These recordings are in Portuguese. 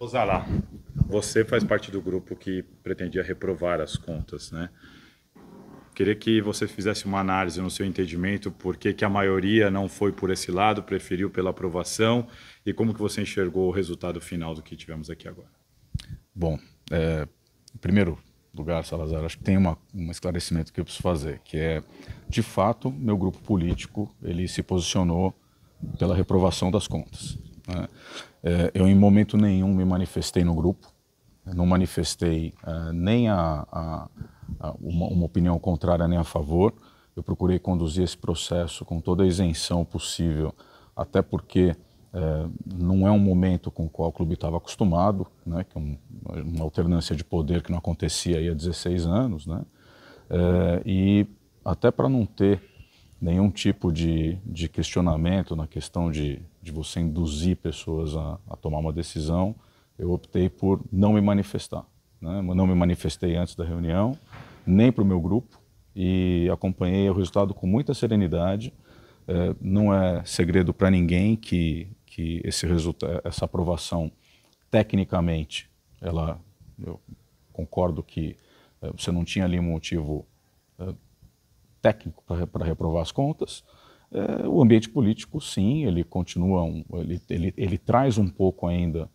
Osala, você faz parte do grupo que pretendia reprovar as contas, né? Queria que você fizesse uma análise no seu entendimento por que, que a maioria não foi por esse lado, preferiu pela aprovação e como que você enxergou o resultado final do que tivemos aqui agora. Bom, é, em primeiro lugar, Salazar, acho que tem uma, um esclarecimento que eu preciso fazer, que é, de fato, meu grupo político ele se posicionou pela reprovação das contas. Né? É, eu, em momento nenhum, me manifestei no grupo, não manifestei uh, nem a, a, a uma, uma, opinião contrária nem a favor. Eu procurei conduzir esse processo com toda a isenção possível, até porque é, não é um momento com o qual o clube estava acostumado, né, que é um, uma alternância de poder que não acontecia há 16 anos, né, é, e até para não ter nenhum tipo de, de questionamento na questão de, de você induzir pessoas a, a tomar uma decisão, eu optei por não me manifestar. Né? Não me manifestei antes da reunião, nem para o meu grupo, e acompanhei o resultado com muita serenidade. É, não é segredo para ninguém que, que esse resultado, essa aprovação, tecnicamente, ela, eu concordo que é, você não tinha ali um motivo é, técnico para reprovar as contas. É, o ambiente político, sim, ele continua, um, ele, ele, ele traz um pouco ainda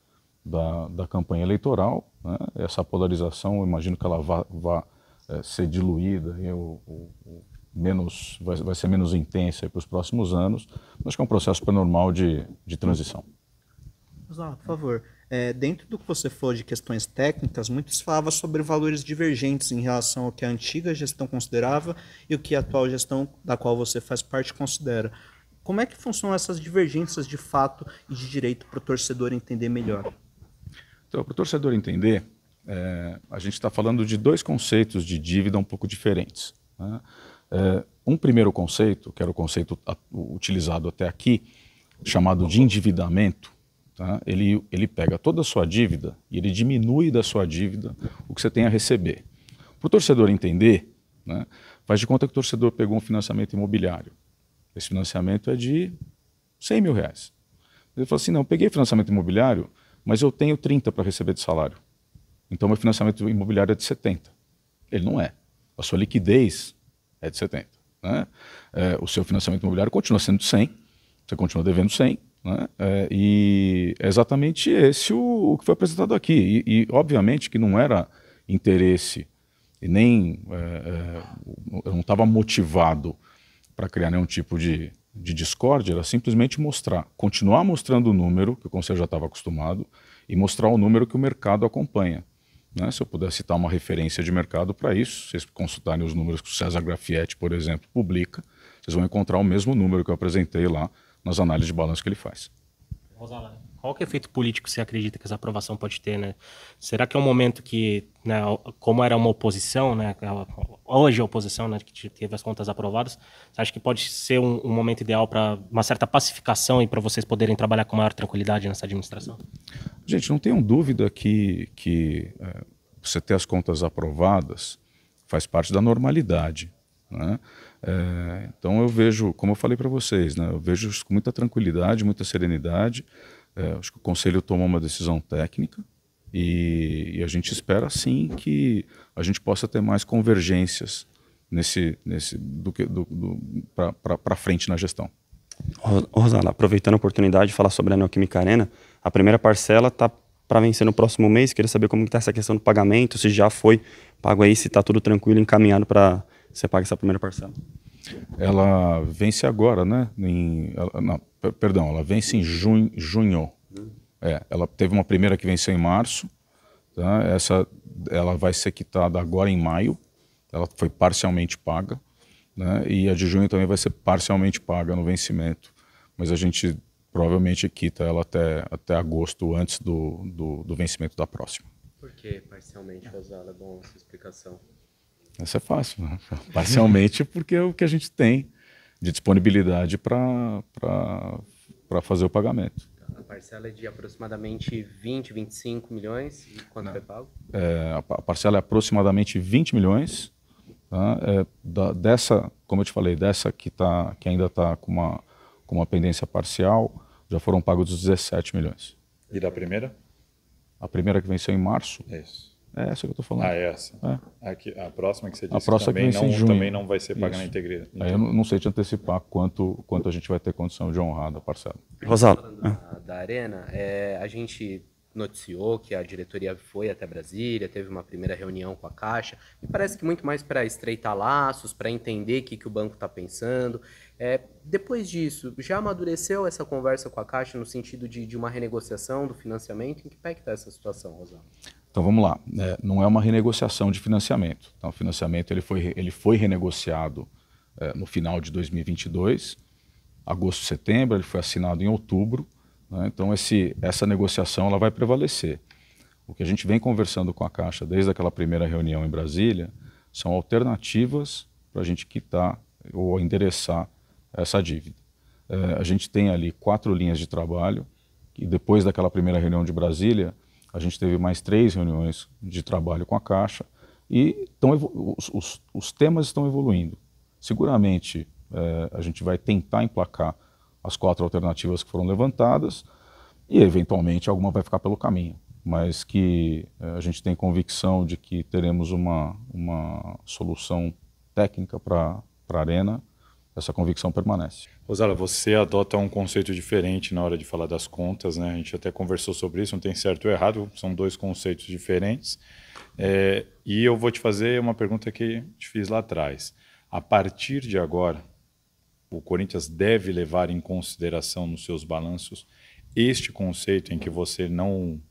da, da campanha eleitoral. Né? Essa polarização, eu imagino que ela vá, vá é, ser diluída, o, o, menos, vai, vai, ser menos intensa para os próximos anos, mas que é um processo normal de, de transição. Exato, por favor. É, dentro do que você falou de questões técnicas, muitos falavam sobre valores divergentes em relação ao que a antiga gestão considerava e o que a atual gestão da qual você faz parte considera. Como é que funcionam essas divergências de fato e de direito para o torcedor entender melhor? Então, para o torcedor entender, é, a gente está falando de dois conceitos de dívida um pouco diferentes. Né? É, um primeiro conceito, que era o conceito utilizado até aqui, chamado de endividamento, tá? ele, ele pega toda a sua dívida e ele diminui da sua dívida o que você tem a receber. Para o torcedor entender, né, faz de conta que o torcedor pegou um financiamento imobiliário. Esse financiamento é de 100 mil reais. Ele falou assim, não, peguei financiamento imobiliário, mas eu tenho 30 para receber de salário. Então, meu financiamento imobiliário é de 70. Ele não é. A sua liquidez é de 70. Né? É, o seu financiamento imobiliário continua sendo de 100, você continua devendo 100, né? É, e é exatamente esse o, o, que foi apresentado aqui. E, e, obviamente que não era interesse e nem é, é eu não estava motivado para criar nenhum tipo de, de discórdia, era simplesmente mostrar, continuar mostrando o número que o conselho já estava acostumado e mostrar o número que o mercado acompanha. Né? Se eu puder citar uma referência de mercado para isso, vocês consultarem os números que o César Grafietti, por exemplo, publica, vocês vão encontrar o mesmo número que eu apresentei lá nas análises de balanço que ele faz. Rosala, qual que é o efeito político você acredita que essa aprovação pode ter, né? Será que é um momento que, né, como era uma oposição, né, hoje a oposição, né, que teve as contas aprovadas, você acha que pode ser um, um momento ideal para uma certa pacificação e para vocês poderem trabalhar com maior tranquilidade nessa administração? Gente, não tenham dúvida que, que é, você ter as contas aprovadas faz parte da normalidade, né? É, então eu vejo, como eu falei para vocês, né, eu vejo com muita tranquilidade, muita serenidade. É, acho que o Conselho tomou uma decisão técnica e, e, a gente espera sim que a gente possa ter mais convergências nesse, nesse do que do, do para frente na gestão. Rosana, aproveitando a oportunidade de falar sobre a Neoquímica Arena, a primeira parcela está para vencer no próximo mês. Queria saber como está essa questão do pagamento, se já foi pago aí, se está tudo tranquilo, encaminhado para você pagar essa primeira parcela. Ela vence agora, né? Em, ela, não, perdão, ela vence em junho. junho. É, ela teve uma primeira que venceu em março, tá? essa ela vai ser quitada agora em maio, ela foi parcialmente paga, né? e a de junho também vai ser parcialmente paga no vencimento, mas a gente provavelmente quita ela até, até agosto, antes do, do, do vencimento da próxima. Por que parcialmente, Rosala? É bom essa explicação. Essa é fácil, né? parcialmente porque é o que a gente tem de disponibilidade para fazer o pagamento. A parcela é de aproximadamente 20, 25 milhões. E quanto Não. foi pago? É, a parcela é aproximadamente 20 milhões. Tá? É, da, dessa, como eu te falei, dessa que, tá, que ainda está com uma, com uma pendência parcial, já foram pagos os 17 milhões. E da primeira? A primeira que venceu em março. Isso. É essa que eu estou falando. Ah, essa. É. Aqui, a próxima que você disse A próxima também, que vem não, em junho. também não vai ser paga na integridade. Aí eu não, não sei te antecipar quanto, quanto a gente vai ter condição de honrar da parcela. Falando da, da Arena, é, a gente noticiou que a diretoria foi até Brasília, teve uma primeira reunião com a Caixa, e parece que muito mais para estreitar laços, para entender o que, que o banco está pensando. É, depois disso, já amadureceu essa conversa com a Caixa no sentido de, de uma renegociação do financiamento? Em que pé que está essa situação, Rosana? Então vamos lá, É, não é uma renegociação de financiamento. Então, o financiamento ele foi, ele foi renegociado é, no final de 2022, agosto, setembro, ele foi assinado em outubro. né? Então esse, essa negociação ela vai prevalecer. O que a gente vem conversando com a Caixa desde aquela primeira reunião em Brasília são alternativas para a gente quitar ou endereçar essa dívida. É, a gente tem ali quatro linhas de trabalho e depois daquela primeira reunião de Brasília, a gente teve mais três reuniões de trabalho com a Caixa e tão os, os- os temas estão evoluindo. Seguramente eh, a gente vai tentar emplacar as quatro alternativas que foram levantadas e eventualmente alguma vai ficar pelo caminho, mas que eh, a gente tem convicção de que teremos uma, uma solução técnica para a Arena, essa convicção permanece. Rosala, você adota um conceito diferente na hora de falar das contas, né? A gente até conversou sobre isso, não tem certo ou errado, são dois conceitos diferentes. É, e eu vou te fazer uma pergunta que te fiz lá atrás. A partir de agora, o Corinthians deve levar em consideração nos seus balanços este conceito em que você não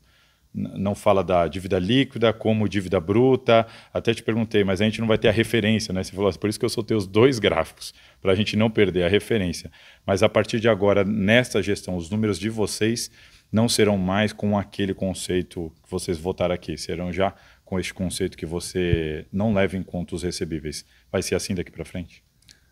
não fala da dívida líquida como dívida bruta. Até te perguntei, mas a gente não vai ter a referência, né? Você falou, por isso que eu soltei os dois gráficos, para a gente não perder a referência. Mas a partir de agora, nesta gestão, os números de vocês não serão mais com aquele conceito que vocês votaram aqui, serão já com este conceito que você não leva em conta os recebíveis. Vai ser assim daqui para frente?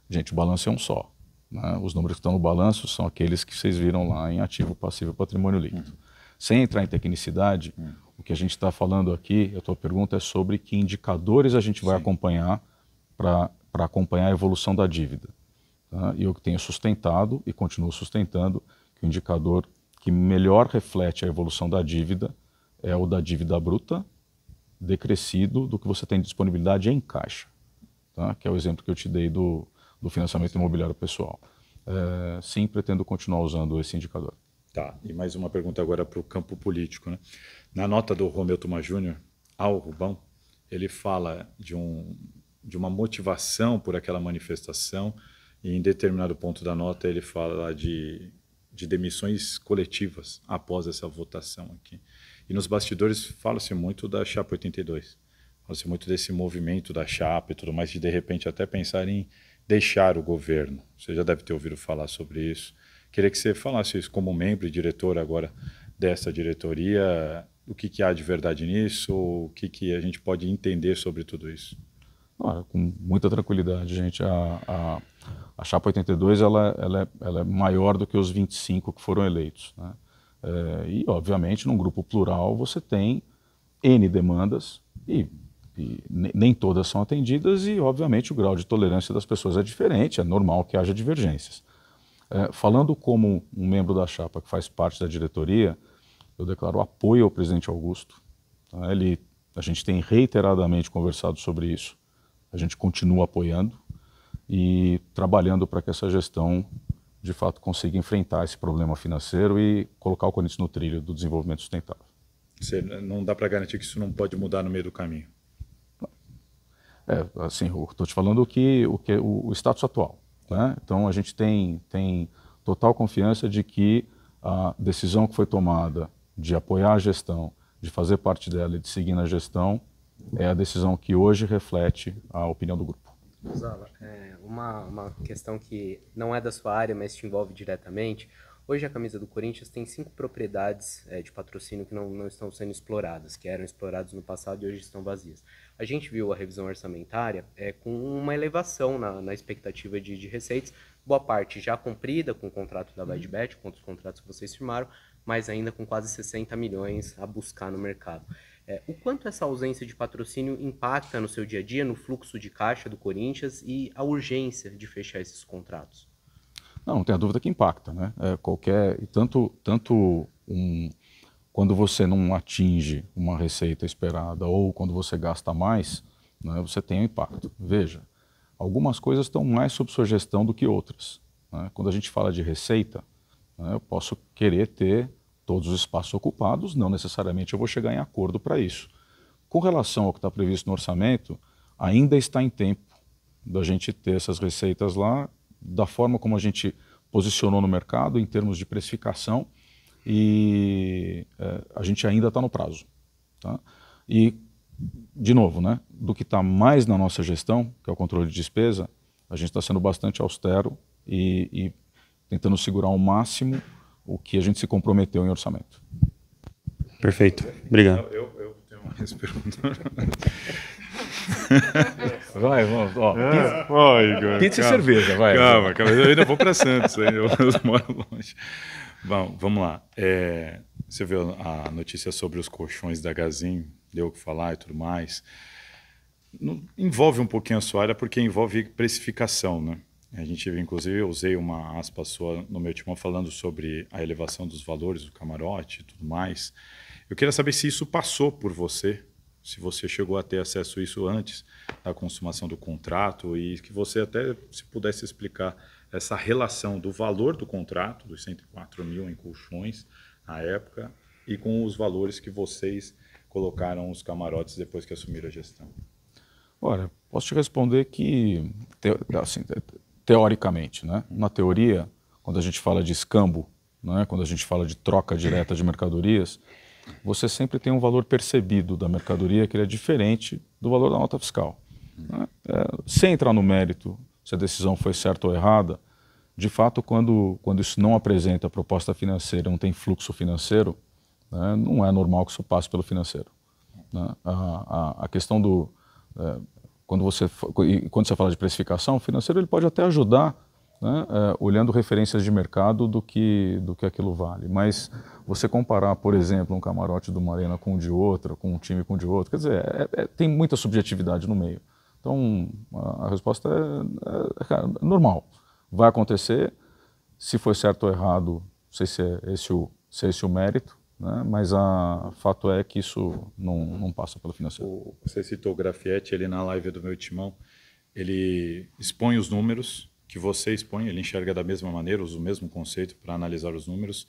Gente, o balanço é um só. né? Os números que estão no balanço são aqueles que vocês viram lá em ativo, passivo e patrimônio líquido. Sem entrar em tecnicidade, o que a gente está falando aqui, a tua pergunta é sobre que indicadores a gente vai acompanhar para acompanhar a evolução da dívida. tá? E eu tenho sustentado e continuo sustentando que o indicador que melhor reflete a evolução da dívida é o da dívida bruta decrescido do que você tem de disponibilidade em caixa tá? que é o exemplo que eu te dei do, do financiamento imobiliário pessoal. É, sim, pretendo continuar usando esse indicador. Tá, e mais uma pergunta agora para o campo político. Né? Na nota do Romeu Tuma Júnior ao Rubão, ele fala de, um, de uma motivação por aquela manifestação e em determinado ponto da nota ele fala de, de demissões coletivas após essa votação aqui. E nos bastidores fala-se muito da Chapa 82. Fala-se muito desse movimento da Chapa e tudo mais, de de repente até pensar em deixar o governo. Você já deve ter ouvido falar sobre isso. Queria que você falasse isso como membro e diretor agora dessa diretoria. O que, que há de verdade nisso? O que, que a gente pode entender sobre tudo isso? Olha, com muita tranquilidade, gente. A, a, a Chapa 82 ela, ela, é, ela é maior do que os 25 que foram eleitos. Né? É, e, obviamente, num grupo plural você tem N demandas e, e ne- nem todas são atendidas e, obviamente, o grau de tolerância das pessoas é diferente, é normal que haja divergências. É, falando como um membro da chapa que faz parte da diretoria, eu declaro apoio ao presidente Augusto. tá? Ele, a gente tem reiteradamente conversado sobre isso. A gente continua apoiando e trabalhando para que essa gestão, de fato, consiga enfrentar esse problema financeiro e colocar o Corinthians no trilho do desenvolvimento sustentável. Você, não dá para garantir que isso não pode mudar no meio do caminho. É, assim, estou te falando que o, que, o status atual. Né? Então, a gente tem, tem total confiança de que a decisão que foi tomada de apoiar a gestão, de fazer parte dela e de seguir na gestão, é a decisão que hoje reflete a opinião do grupo. Zala, é, uma, uma questão que não é da sua área, mas te envolve diretamente. Hoje a camisa do Corinthians tem cinco propriedades é, de patrocínio que não, não estão sendo exploradas, que eram exploradas no passado e hoje estão vazias. A gente viu a revisão orçamentária é, com uma elevação na, na expectativa de, de receitas, boa parte já cumprida com o contrato da Badbet, com outros contratos que vocês firmaram, mas ainda com quase 60 milhões a buscar no mercado. É, o quanto essa ausência de patrocínio impacta no seu dia a dia, no fluxo de caixa do Corinthians e a urgência de fechar esses contratos? Não, não tem a dúvida que impacta, né? É, qualquer, tanto, tanto um, quando você não atinge uma receita esperada ou quando você gasta mais, né, você tem um impacto. Veja, algumas coisas estão mais sob sua gestão do que outras. Né? Quando a gente fala de receita, né, eu posso querer ter todos os espaços ocupados, não necessariamente eu vou chegar em acordo para isso. Com relação ao que está previsto no orçamento, ainda está em tempo da gente ter essas receitas lá, da forma como a gente posicionou no mercado em termos de precificação e é, a gente ainda está no prazo. Tá? E, de novo, né, do que está mais na nossa gestão, que é o controle de despesa, a gente está sendo bastante austero e, e tentando segurar ao máximo o que a gente se comprometeu em orçamento. Perfeito. Obrigado. Eu, eu tenho mais perguntas. Vai, vamos. Ó, Ah, pizza e calma. cerveja, vai. Calma, calma, eu ainda vou para Santos, ainda eu moro longe. Bom, vamos lá. É, você viu a notícia sobre os colchões da Gazin, deu o que falar e tudo mais. Não- envolve um pouquinho a sua área porque envolve precificação, né? A gente, inclusive, eu usei uma aspa sua no meu timão falando sobre a elevação dos valores do camarote e tudo mais. Eu queria saber se isso passou por você, se você chegou a ter acesso a isso antes da consumação do contrato e que você até se pudesse explicar essa relação do valor do contrato, dos 104 mil em colchões na época, e com os valores que vocês colocaram os camarotes depois que assumiram a gestão. Olha, posso te responder que, te- assim, te- teoricamente, né? na teoria, quando a gente fala de escambo, né? quando a gente fala de troca direta de mercadorias, você sempre tem um valor percebido da mercadoria que é diferente do valor da nota fiscal. né? É, sem entrar no mérito se a decisão foi certa ou errada, de fato, quando, quando isso não apresenta proposta financeira, não tem fluxo financeiro, né? não é normal que isso passe pelo financeiro. né? A, a, a questão do é, quando você quando você fala de precificação, o financeiro ele pode até ajudar, né, é, olhando referências de mercado do que do que aquilo vale. Mas você comparar, por exemplo, um camarote de uma arena com o de outra, com um time com o de outro, quer dizer, é- é- tem muita subjetividade no meio. Então a, resposta é, é, cara, normal, vai acontecer. Se foi certo ou errado, não sei se é esse o, se é esse o mérito, né? mas a fato é que isso não, não passa pelo financeiro. O- Você citou o Grafietti, ele na live do meu timão, ele expõe os números que você expõe, ele enxerga da mesma maneira, usa o mesmo conceito para analisar os números,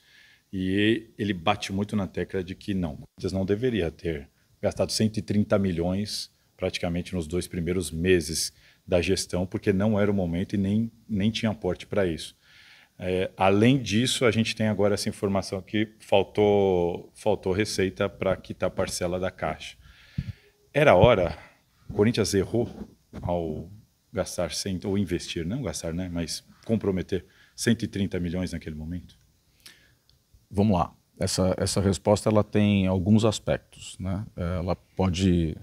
e ele bate muito na tecla de que não, Corinthians não deveria ter gastado 130 milhões praticamente nos dois primeiros meses da gestão, porque não era o momento e nem, nem tinha aporte para isso. É, além disso, a gente tem agora essa informação que faltou, faltou receita para quitar a parcela da Caixa. Era hora, o Corinthians errou ao gastar 100, ou investir, não gastar, né, mas comprometer 130 milhões naquele momento? Vamos lá. Essa, essa resposta ela tem alguns aspectos. Né? Ela pode,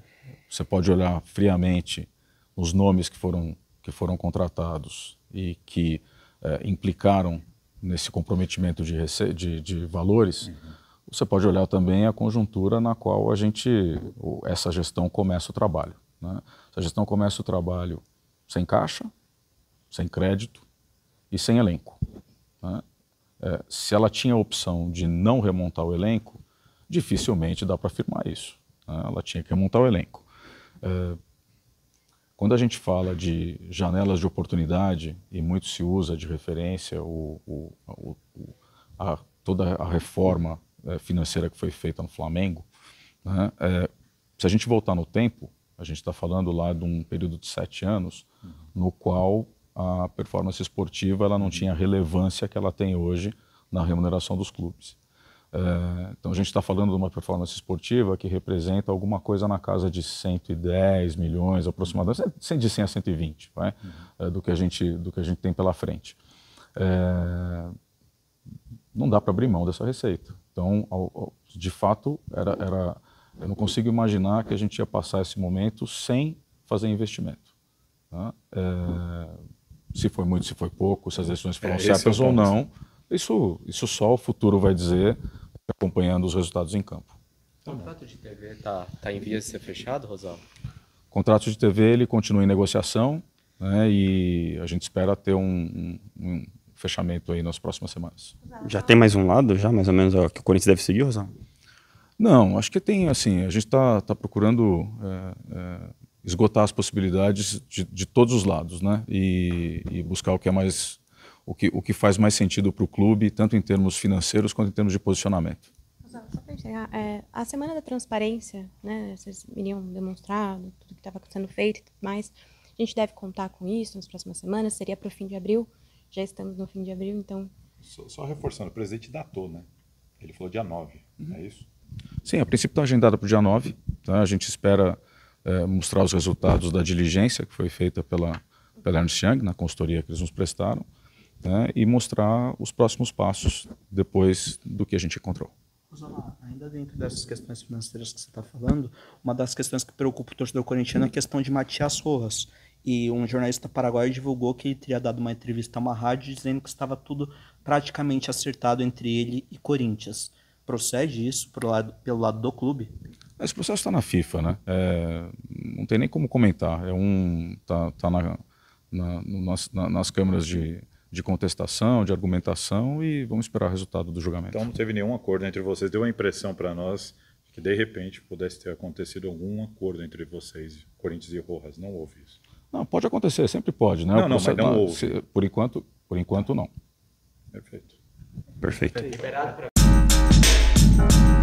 você pode olhar friamente os nomes que foram, que foram contratados e que eh, implicaram nesse comprometimento de, de, de valores. Você pode olhar também a conjuntura na qual a gente, essa gestão começa o trabalho. Né? Essa gestão começa o trabalho sem caixa, sem crédito e sem elenco. né? É, se ela tinha a opção de não remontar o elenco, dificilmente dá para afirmar isso. né? Ela tinha que remontar o elenco. É, quando a gente fala de janelas de oportunidade, e muito se usa de referência o, o- o- a- toda a reforma eh, financeira que foi feita no Flamengo, né, eh, se a gente voltar no tempo, a gente está falando lá de um período de sete anos, no qual a performance esportiva ela não tinha a relevância que ela tem hoje na remuneração dos clubes. É, então a gente está falando de uma performance esportiva que representa alguma coisa na casa de 110 milhões aproximadamente, de 100 a 120, vai? É, do que a gente do que a gente tem pela frente. É, não dá para abrir mão dessa receita. Então, ao- ao- de fato, era, era, eu não consigo imaginar que a gente ia passar esse momento sem fazer investimento. tá? É, se foi muito, se foi pouco, se as decisões foram É, é certas ou ponto. não, isso, isso só o futuro vai dizer, acompanhando os resultados em campo. O contrato de TV tá, tá em vias de ser fechado, Rosal? O contrato de TV ele continua em negociação né, e a gente espera ter um, um- um fechamento aí nas próximas semanas. Já tem mais um lado, já, mais ou menos, ó, que o Corinthians deve seguir, Rosal? Não, acho que tem, assim, a gente está tá procurando é, é, esgotar as possibilidades de, de, todos os lados, né? E, e, buscar o que é mais, o que, o que faz mais sentido para o clube, tanto em termos financeiros quanto em termos de posicionamento. Só para encerrar, é, a Semana da Transparência, né? Vocês iriam demonstrar tudo que estava sendo feito e tudo mais. A gente deve contar com isso nas próximas semanas, seria para o fim de abril. Já estamos no fim de abril, então... Só, só reforçando, o presidente datou, né? Ele falou dia 9, uhum. é isso? Sim, a princípio está agendada para o dia 9. Tá? A gente espera é, mostrar os resultados da diligência que foi feita pela, pela Ernst Young, na consultoria que eles nos prestaram, né? e mostrar os próximos passos depois do que a gente encontrou. ainda dentro dessas questões financeiras que você está falando, uma das questões que preocupa o torcedor corintiano é a questão de Matias Rojas. E um jornalista paraguaio divulgou que teria dado uma entrevista a uma rádio dizendo que estava tudo praticamente acertado entre ele e Corinthians. Procede isso lado, pelo lado do clube? Esse processo está na FIFA, né? É, não tem nem como comentar. É um tá, tá na, na, nas, na, nas câmeras de, de contestação, de argumentação e vamos esperar o resultado do julgamento. Então não teve nenhum acordo entre vocês. Deu a impressão para nós que de repente pudesse ter acontecido algum acordo entre vocês, Corinthians e Rojas. Não houve isso. Não, pode acontecer, sempre pode, né? Não, não, mas não houve. Se, por enquanto, por enquanto não. Perfeito. Perfeito. Liberado para thank you